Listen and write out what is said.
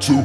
two,